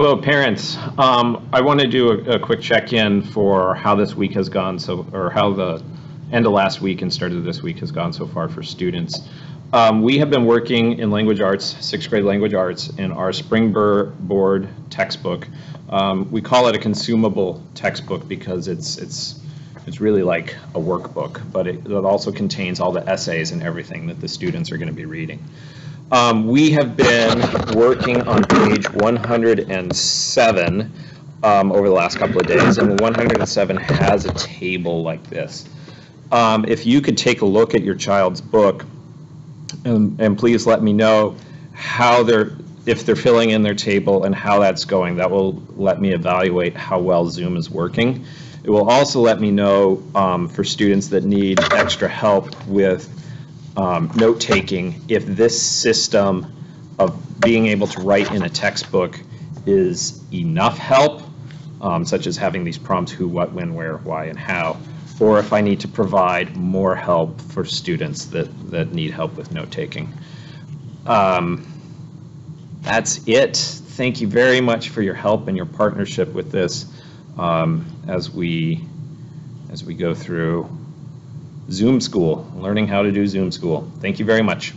Hello, parents. Um, I want to do a, a quick check-in for how this week has gone, so or how the end of last week and start of this week has gone so far for students. Um, we have been working in language arts, sixth grade language arts, in our Springboard textbook. Um, we call it a consumable textbook because it's it's it's really like a workbook, but it, it also contains all the essays and everything that the students are going to be reading. Um, we have been working on page 107 um, over the last couple of days, and 107 has a table like this. Um, if you could take a look at your child's book, and, and please let me know how they're, if they're filling in their table and how that's going. That will let me evaluate how well Zoom is working. It will also let me know um, for students that need extra help with um, note taking if this system of being able to write in a textbook is enough help, um, such as having these prompts who, what, when, where, why, and how, or if I need to provide more help for students that, that need help with note taking. Um, that's it. Thank you very much for your help and your partnership with this um, as we as we go through Zoom School, learning how to do Zoom School. Thank you very much.